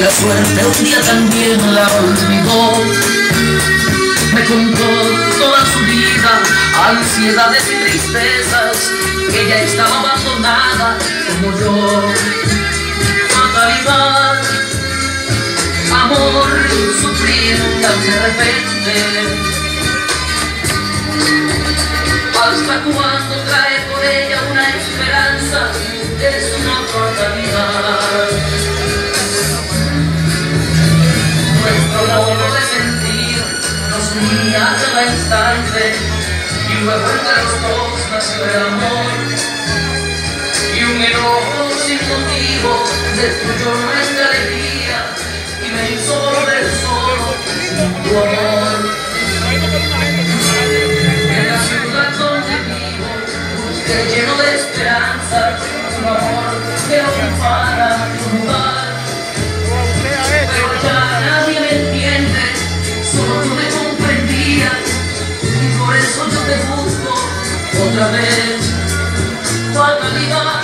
la suerte un día también la olvidó. Me contó toda su vida, ansiedades y tristezas, que ella estaba abandonada como yo. Fatalidad, amor, sufrir tan de repente. ¿Hasta cuando trae por ella una esperanza? Es una fatalidad. Modo de sentir nos unía cada instante y luego entre los dos nació el amor. Y un enojo sin motivo destruyó nuestra alegría y me hizo volver solo sin tu amor. En la ciudad donde vivo, busqué lleno de esperanza, un amor que tu otra vez. Fatalidad.